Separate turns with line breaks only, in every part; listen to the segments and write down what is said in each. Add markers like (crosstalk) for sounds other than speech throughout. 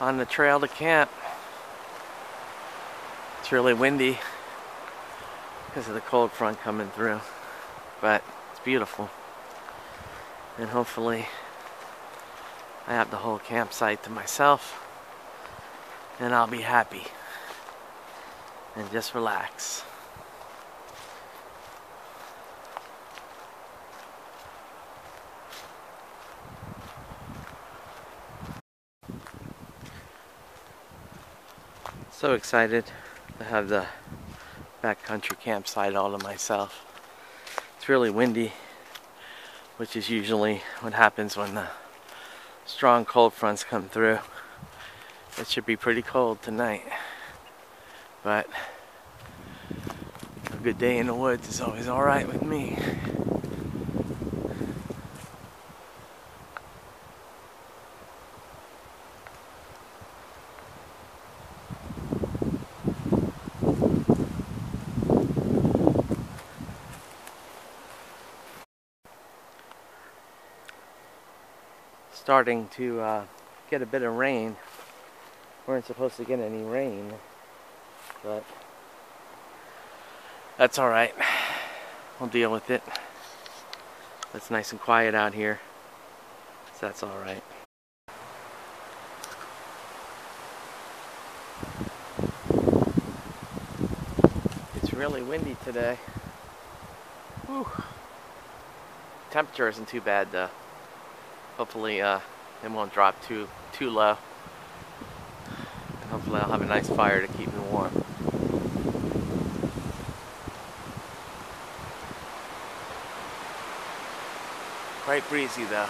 on the trail to camp. It's really windy because of the cold front coming through, but it's beautiful. And hopefully I have the whole campsite to myself and I'll be happy and just relax. So excited to have the backcountry campsite all to myself. It's really windy, which is usually what happens when the strong cold fronts come through. It should be pretty cold tonight, but a good day in the woods is always alright with me. Starting to uh, get a bit of rain. We weren't supposed to get any rain, but that's all right. We'll deal with it. It's nice and quiet out here, so that's all right. It's really windy today. Whew. Temperature isn't too bad though. Hopefully uh, it won't drop too too low. And hopefully I'll have a nice fire to keep me warm. Quite breezy though.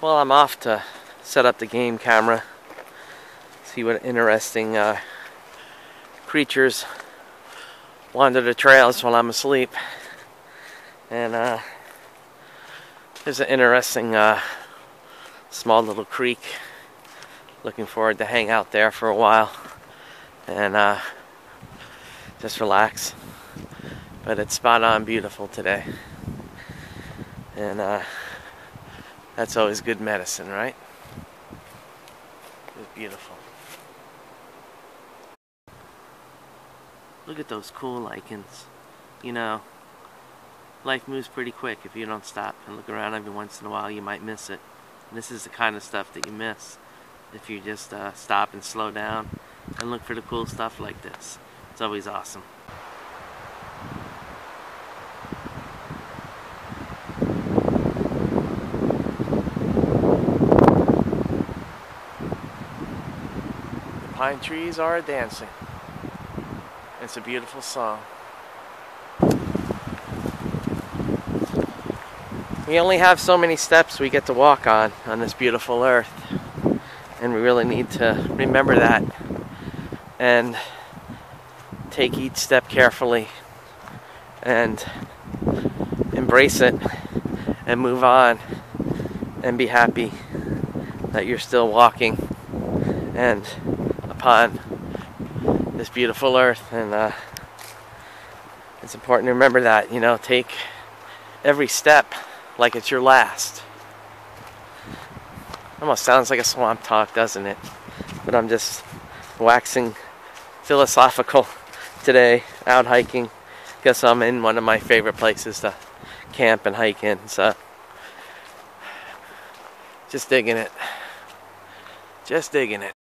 Well, I'm off to set up the game camera. See what interesting uh, creatures wander the trails while I'm asleep. And uh, there's an interesting uh, small little creek. Looking forward to hang out there for a while and uh, just relax. But it's spot on beautiful today. And uh, that's always good medicine, right? It's beautiful. Look at those cool lichens. You know, life moves pretty quick if you don't stop and look around every once in a while you might miss it. And this is the kind of stuff that you miss if you just uh, stop and slow down and look for the cool stuff like this. It's always awesome. The pine trees are dancing. It's a beautiful song. We only have so many steps we get to walk on on this beautiful earth. And we really need to remember that and take each step carefully and embrace it and move on and be happy that you're still walking and upon this beautiful earth and uh, it's important to remember that you know take every step like it's your last. Almost sounds like a swamp talk doesn't it? But i'm just waxing philosophical today out hiking because i'm in one of my favorite places to camp and hike in so just digging it. Just digging it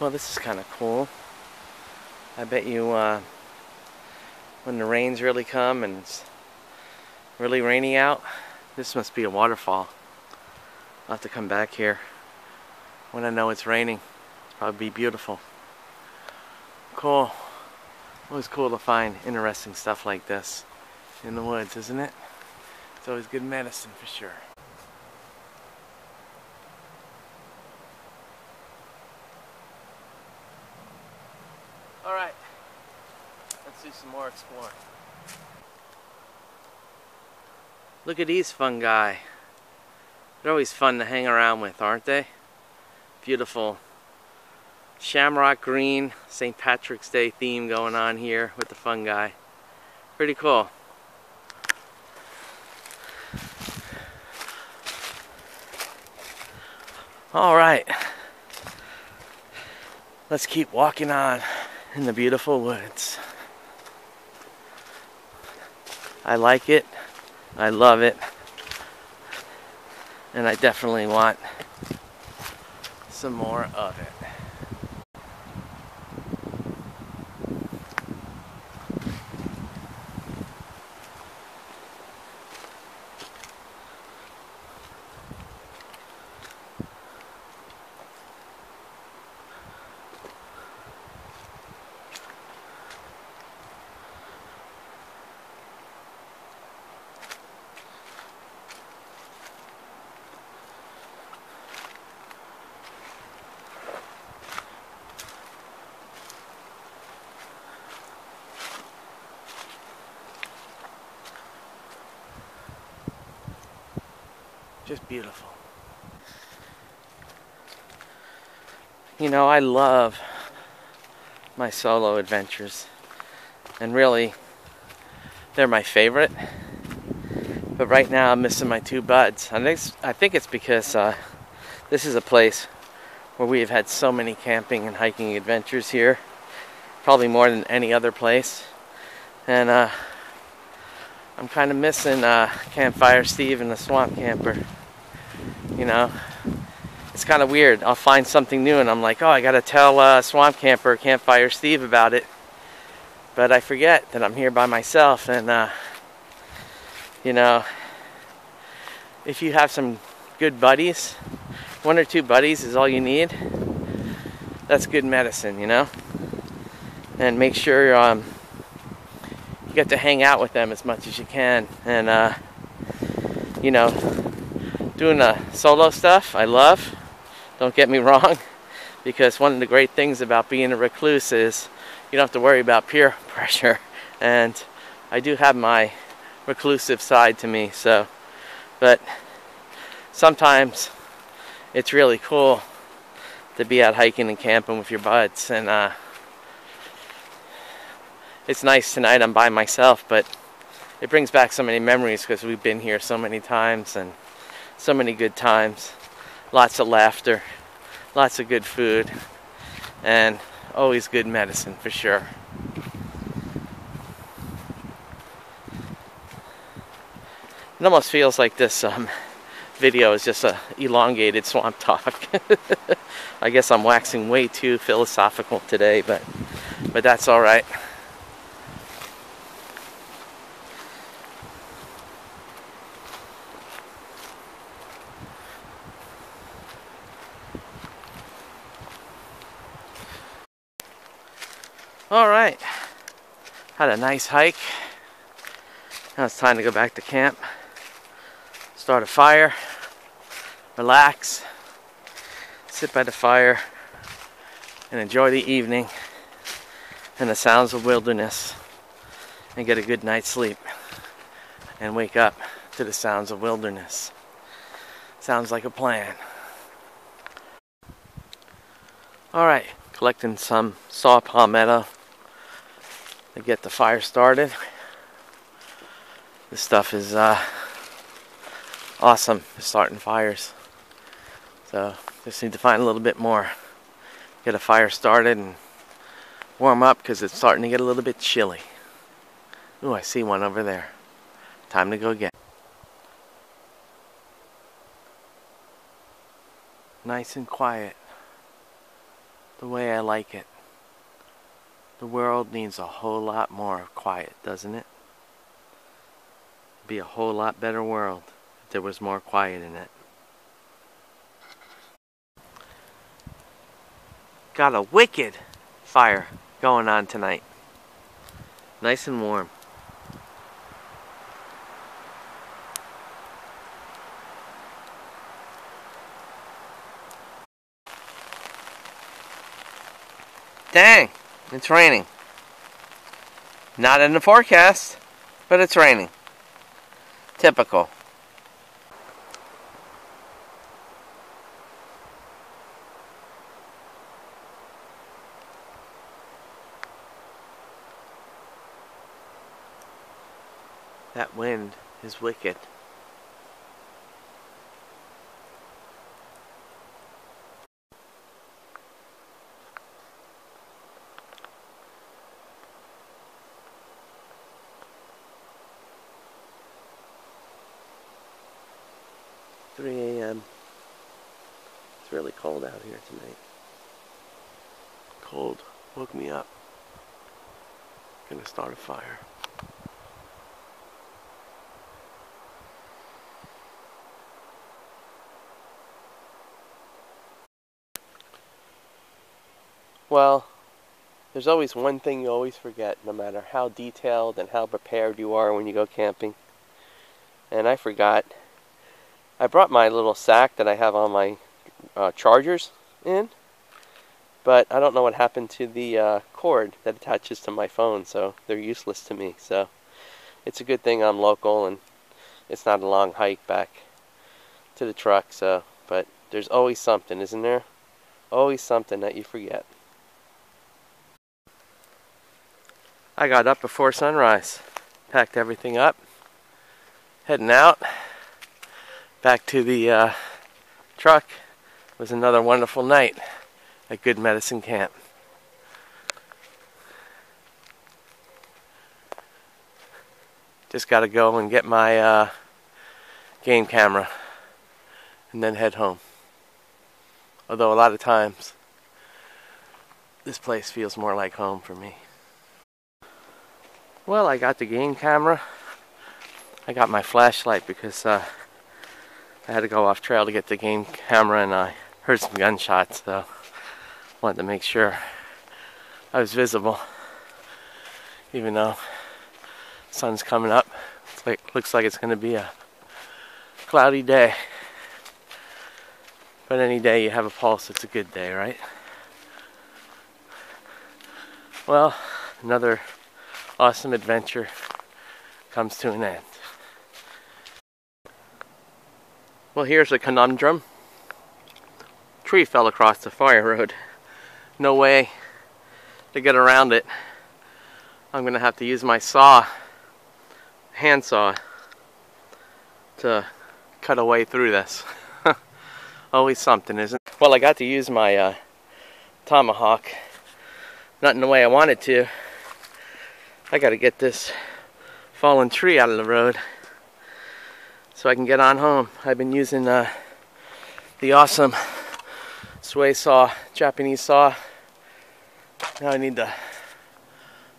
Well, this is kind of cool. I bet you uh, when the rains really come and it's really rainy out, this must be a waterfall. I'll have to come back here when I know it's raining. It's probably be beautiful. Cool. Always cool to find interesting stuff like this in the woods, isn't it? It's always good medicine for sure. Alright, let's do some more exploring. Look at these fungi. They're always fun to hang around with, aren't they? Beautiful shamrock green St. Patrick's Day theme going on here with the fungi. Pretty cool. All right. Let's keep walking on in the beautiful woods. I like it. I love it. And I definitely want some more of it. Just beautiful. You know, I love my solo adventures. And really, they're my favorite. But right now, I'm missing my two buds. I think, I think it's because uh, this is a place where we have had so many camping and hiking adventures here. Probably more than any other place. And uh, I'm kind of missing uh, Campfire Steve and the Swamp Camper you know? It's kind of weird. I'll find something new and I'm like oh I gotta tell uh, Swamp Camper Campfire Steve about it. But I forget that I'm here by myself and uh, you know if you have some good buddies one or two buddies is all you need that's good medicine you know? And make sure um, you get to hang out with them as much as you can and uh, you know doing the solo stuff I love. Don't get me (laughs) wrong, because one of the great things about being a recluse is you don't have to worry about peer (laughs) pressure. And I do have my reclusive side to me, so, but sometimes it's really cool to be out hiking and camping with your buds. And uh, it's nice tonight, I'm by myself, but it brings back so many memories because we've been here so many times and so many good times, lots of laughter, lots of good food, and always good medicine for sure. It almost feels like this um, video is just a elongated swamp talk. (laughs) I guess I'm waxing way too philosophical today, but but that's all right. All right, had a nice hike. Now it's time to go back to camp. Start a fire, relax, sit by the fire, and enjoy the evening and the sounds of wilderness and get a good night's sleep and wake up to the sounds of wilderness. Sounds like a plan. All right, collecting some saw palmetto to get the fire started. This stuff is uh, awesome for starting fires. So just need to find a little bit more. Get a fire started and warm up because it's starting to get a little bit chilly. Ooh, I see one over there. Time to go get. Nice and quiet. the way I like it. The world needs a whole lot more quiet, doesn't it? It'd be a whole lot better world if there was more quiet in it. Got a wicked fire going on tonight. Nice and warm. Dang, it's raining. Not in the forecast, but it's raining. Typical. That wind is wicked. 3 a.m. It's really cold out here tonight. Cold woke me up. Gonna start a fire. Well, there's always one thing you always forget, no matter how detailed and how prepared you are when you go camping. And I forgot I brought my little sack that I have on my uh, chargers in, but I don't know what happened to the uh, cord that attaches to my phone, so they're useless to me. So it's a good thing I'm local and it's not a long hike back to the truck. So, but there's always something, isn't there? Always something that you forget. I got up before sunrise, packed everything up, heading out back to the uh, truck. It was another wonderful night at Good Medicine Camp. Just got to go and get my uh, game camera and then head home. Although a lot of times this place feels more like home for me. Well, I got the game camera. I got my flashlight because uh, I had to go off trail to get the game camera and I heard some gunshots so wanted to make sure I was visible. Even though sun's coming up like looks like it's gonna be a cloudy day. But any day you have a pulse it's a good day right? Well another awesome adventure comes to an end Well, here's a conundrum. Tree fell across the fire road. No way to get around it. I'm gonna have to use my saw, hand saw, to cut a way through this. (laughs) Always something, isn't it? Well, I got to use my uh, tomahawk. Not in the way I wanted to. I gotta get this fallen tree out of the road so I can get on home. I've been using uh, the awesome sway saw, Japanese saw. Now I need the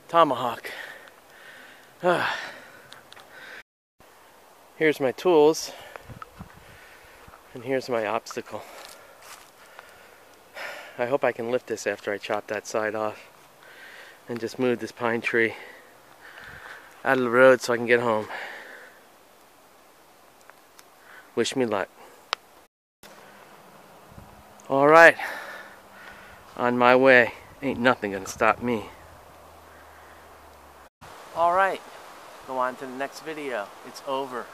tomahawk. Here's my tools, and here's my obstacle. I hope I can lift this after I chop that side off and just move this pine tree out of the road so I can get home. Wish me luck. Alright. On my way. Ain't nothing gonna stop me. Alright. Go on to the next video. It's over.